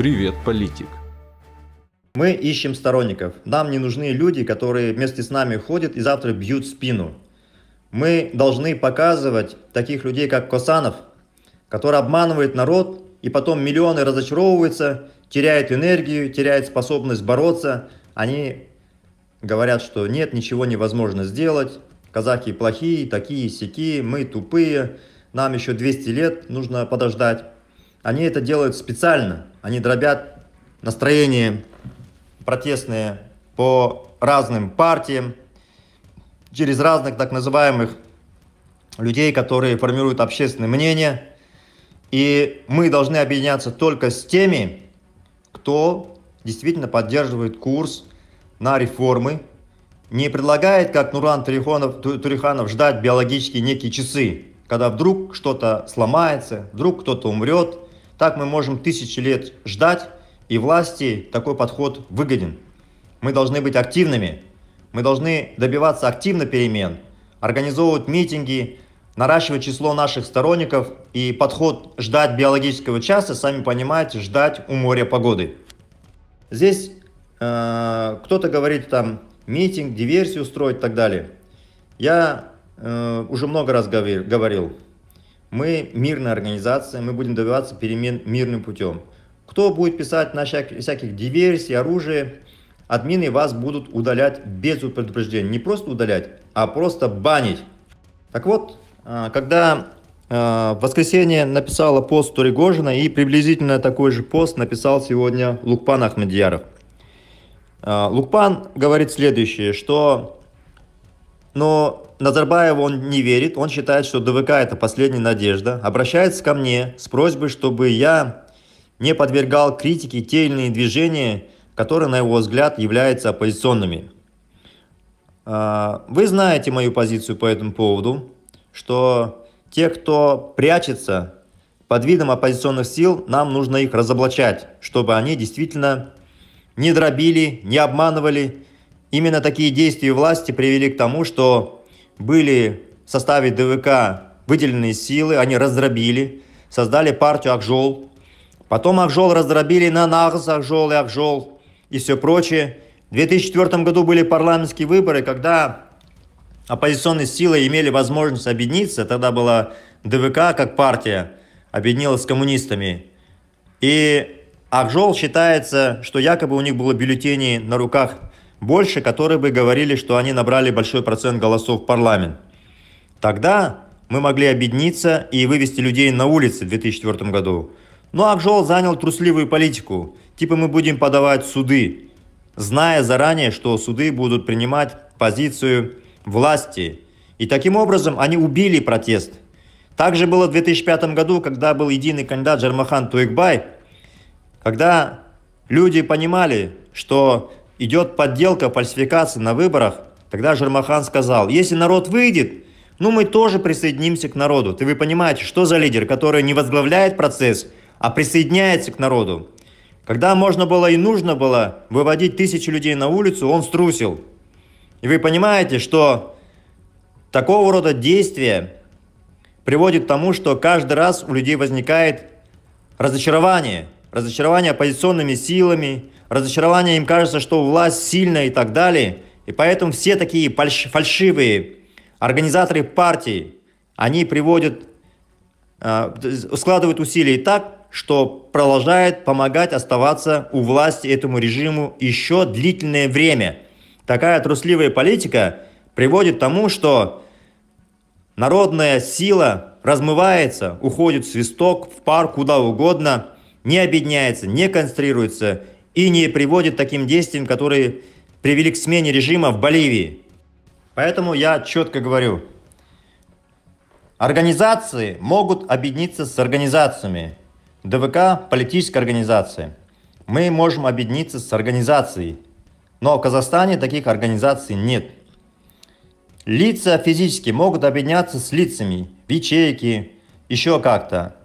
Привет, политик. Мы ищем сторонников. Нам не нужны люди, которые вместе с нами ходят и завтра бьют спину. Мы должны показывать таких людей, как Косанов, который обманывает народ, и потом миллионы разочаровываются, теряют энергию, теряют способность бороться. Они говорят, что нет, ничего невозможно сделать, казахи плохие, такие, сякие, мы тупые, нам еще 200 лет нужно подождать. Они это делают специально, они дробят настроение протестные по разным партиям, через разных так называемых людей, которые формируют общественное мнение. И мы должны объединяться только с теми, кто действительно поддерживает курс на реформы, не предлагает, как Нуран Туриханов, Туриханов ждать биологически некие часы, когда вдруг что-то сломается, вдруг кто-то умрет. Так мы можем тысячи лет ждать, и власти такой подход выгоден. Мы должны быть активными, мы должны добиваться активно перемен, организовывать митинги, наращивать число наших сторонников и подход ждать биологического часа, сами понимаете, ждать у моря погоды. Здесь э, кто-то говорит там митинг, диверсию устроить и так далее. Я э, уже много раз говорил, мы мирная организация, мы будем добиваться перемен мирным путем. Кто будет писать на всяких, диверсий, оружие, админы вас будут удалять без предупреждения. Не просто удалять, а просто банить. Так вот, а, когда а, в воскресенье написала пост Туригожина и приблизительно такой же пост написал сегодня Лукпан Ахмедьяров. А, Лукпан говорит следующее, что но Назарбаеву он не верит, он считает, что ДВК это последняя надежда, обращается ко мне с просьбой, чтобы я не подвергал критике те или иные движения, которые, на его взгляд, являются оппозиционными. А, вы знаете мою позицию по этому поводу, что те, кто прячется под видом оппозиционных сил, нам нужно их разоблачать, чтобы они действительно не дробили, не обманывали. Именно такие действия власти привели к тому, что были в составе ДВК выделенные силы, они раздробили, создали партию Акжол. Потом Акжол раздробили на Нагз Акжол и Акжол и все прочее. В 2004 году были парламентские выборы, когда оппозиционные силы имели возможность объединиться. Тогда была ДВК как партия объединилась с коммунистами. И Акжол считается, что якобы у них было бюллетеней на руках больше, которые бы говорили, что они набрали большой процент голосов в парламент. Тогда мы могли объединиться и вывести людей на улицы в 2004 году. Но Акжол занял трусливую политику. Типа мы будем подавать суды, зная заранее, что суды будут принимать позицию власти. И таким образом они убили протест. Также было в 2005 году, когда был единый кандидат Джармахан Туикбай, когда люди понимали, что идет подделка, фальсификация на выборах, тогда Жермахан сказал, если народ выйдет, ну мы тоже присоединимся к народу. Ты вы понимаете, что за лидер, который не возглавляет процесс, а присоединяется к народу. Когда можно было и нужно было выводить тысячи людей на улицу, он струсил. И вы понимаете, что такого рода действия приводит к тому, что каждый раз у людей возникает разочарование. Разочарование оппозиционными силами, разочарование им кажется, что власть сильная и так далее. И поэтому все такие фальшивые организаторы партий, они приводят, э, складывают усилия так, что продолжает помогать оставаться у власти этому режиму еще длительное время. Такая трусливая политика приводит к тому, что народная сила размывается, уходит в свисток, в пар, куда угодно, не объединяется, не концентрируется и не приводит к таким действиям, которые привели к смене режима в Боливии. Поэтому я четко говорю, организации могут объединиться с организациями, ДВК – политическая организация. Мы можем объединиться с организацией, но в Казахстане таких организаций нет. Лица физически могут объединяться с лицами, в ячейки, еще как-то.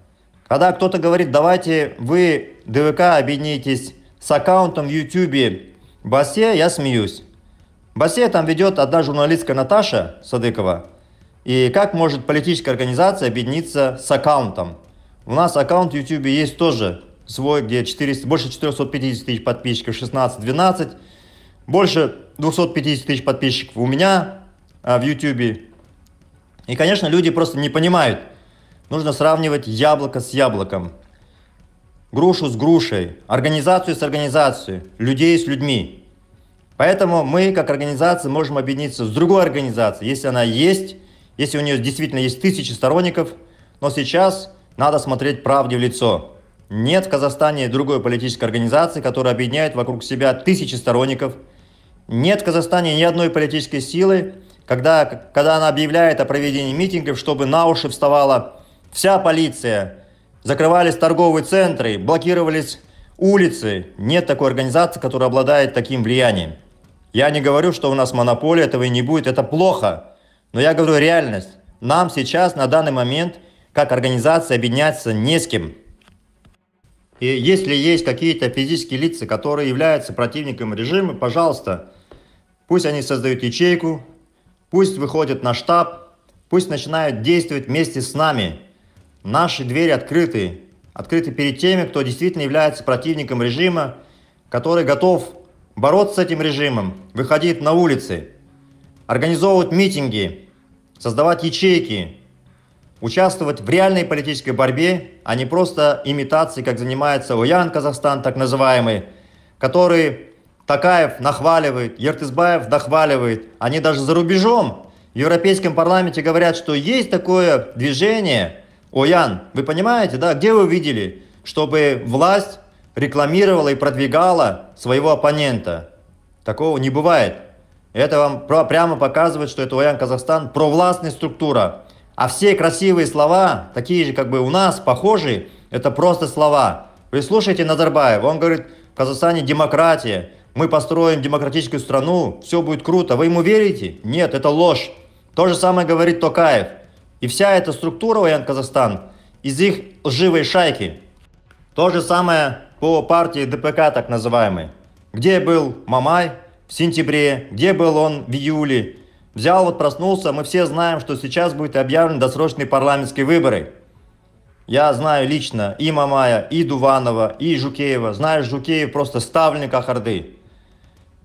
Когда кто-то говорит, давайте вы, ДВК, объединитесь с аккаунтом в YouTube Басе, я смеюсь. Басе там ведет одна журналистка Наташа Садыкова. И как может политическая организация объединиться с аккаунтом? У нас аккаунт в YouTube есть тоже свой, где 400, больше 450 тысяч подписчиков, 16-12, больше 250 тысяч подписчиков у меня а, в YouTube. И, конечно, люди просто не понимают. Нужно сравнивать яблоко с яблоком, грушу с грушей, организацию с организацией, людей с людьми. Поэтому мы, как организация, можем объединиться с другой организацией, если она есть, если у нее действительно есть тысячи сторонников, но сейчас надо смотреть правде в лицо. Нет в Казахстане другой политической организации, которая объединяет вокруг себя тысячи сторонников. Нет в Казахстане ни одной политической силы, когда, когда она объявляет о проведении митингов, чтобы на уши вставала вся полиция, закрывались торговые центры, блокировались улицы. Нет такой организации, которая обладает таким влиянием. Я не говорю, что у нас монополия, этого и не будет, это плохо. Но я говорю реальность. Нам сейчас, на данный момент, как организация, объединяться не с кем. И если есть какие-то физические лица, которые являются противником режима, пожалуйста, пусть они создают ячейку, пусть выходят на штаб, пусть начинают действовать вместе с нами. Наши двери открыты. Открыты перед теми, кто действительно является противником режима, который готов бороться с этим режимом, выходить на улицы, организовывать митинги, создавать ячейки, участвовать в реальной политической борьбе, а не просто имитации, как занимается Уян Казахстан, так называемый, который Такаев нахваливает, Ертызбаев нахваливает. Они даже за рубежом в Европейском парламенте говорят, что есть такое движение. Оян, вы понимаете, да? Где вы видели, чтобы власть рекламировала и продвигала своего оппонента? Такого не бывает. Это вам прямо показывает, что это Оян Казахстан провластная структура. А все красивые слова, такие же, как бы у нас, похожие, это просто слова. Вы слушайте Назарбаева, он говорит, в Казахстане демократия, мы построим демократическую страну, все будет круто. Вы ему верите? Нет, это ложь. То же самое говорит Токаев. И вся эта структура воен Казахстан из их лживой шайки. То же самое по партии ДПК так называемой. Где был Мамай в сентябре, где был он в июле, Взял, вот проснулся, мы все знаем, что сейчас будет объявлен досрочные парламентские выборы. Я знаю лично и Мамая, и Дуванова, и Жукеева. Знаешь, Жукеев просто ставленник Ахарды.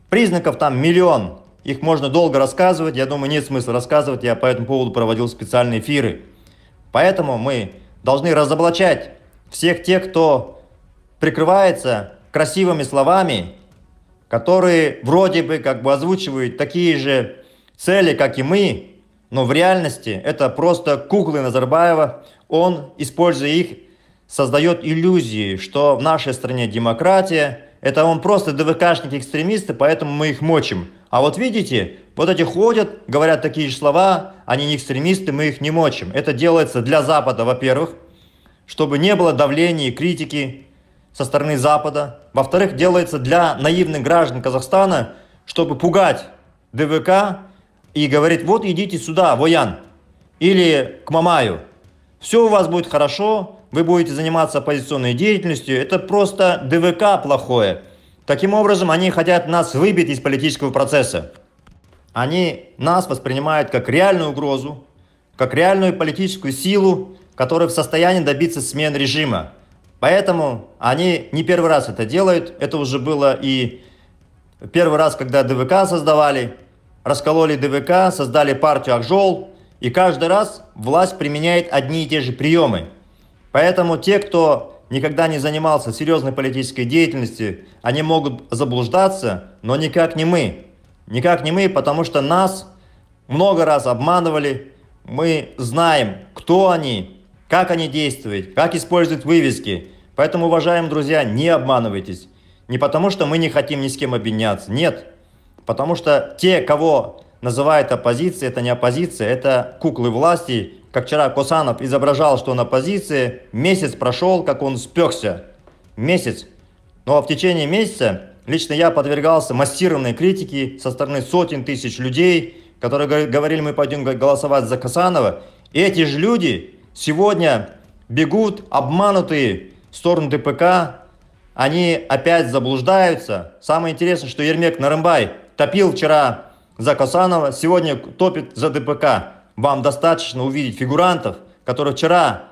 Признаков там миллион. Их можно долго рассказывать. Я думаю, нет смысла рассказывать. Я по этому поводу проводил специальные эфиры. Поэтому мы должны разоблачать всех тех, кто прикрывается красивыми словами, которые вроде бы как бы озвучивают такие же цели, как и мы, но в реальности это просто куклы Назарбаева. Он, используя их, создает иллюзии, что в нашей стране демократия. Это он просто ДВКшники-экстремисты, поэтому мы их мочим. А вот видите, вот эти ходят, говорят такие же слова, они не экстремисты, мы их не мочим. Это делается для Запада, во-первых, чтобы не было давления и критики со стороны Запада. Во-вторых, делается для наивных граждан Казахстана, чтобы пугать ДВК и говорит, вот идите сюда, воян, или к Мамаю. Все у вас будет хорошо, вы будете заниматься оппозиционной деятельностью, это просто ДВК плохое. Таким образом, они хотят нас выбить из политического процесса. Они нас воспринимают как реальную угрозу, как реальную политическую силу, которая в состоянии добиться смены режима. Поэтому они не первый раз это делают. Это уже было и первый раз, когда ДВК создавали раскололи ДВК, создали партию Акжол, и каждый раз власть применяет одни и те же приемы. Поэтому те, кто никогда не занимался серьезной политической деятельностью, они могут заблуждаться, но никак не мы. Никак не мы, потому что нас много раз обманывали. Мы знаем, кто они, как они действуют, как используют вывески. Поэтому, уважаемые друзья, не обманывайтесь. Не потому, что мы не хотим ни с кем объединяться. Нет. Потому что те, кого называют оппозицией, это не оппозиция, это куклы власти. Как вчера Косанов изображал, что он оппозиция, месяц прошел, как он спекся. Месяц. Но в течение месяца лично я подвергался массированной критике со стороны сотен тысяч людей, которые говорили, мы пойдем голосовать за Касанова. И эти же люди сегодня бегут, обманутые в сторону ДПК, они опять заблуждаются. Самое интересное, что Ермек Нарымбай Топил вчера за Касанова, сегодня топит за ДПК. Вам достаточно увидеть фигурантов, которые вчера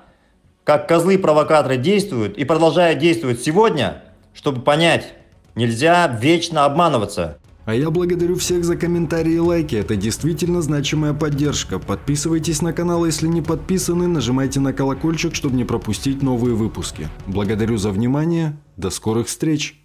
как козлы-провокаторы действуют и продолжают действовать сегодня, чтобы понять, нельзя вечно обманываться. А я благодарю всех за комментарии и лайки, это действительно значимая поддержка. Подписывайтесь на канал, если не подписаны, нажимайте на колокольчик, чтобы не пропустить новые выпуски. Благодарю за внимание, до скорых встреч!